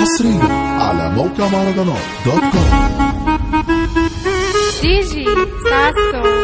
حصريا على موقع مهرجانات دوت كوم Digi ساسو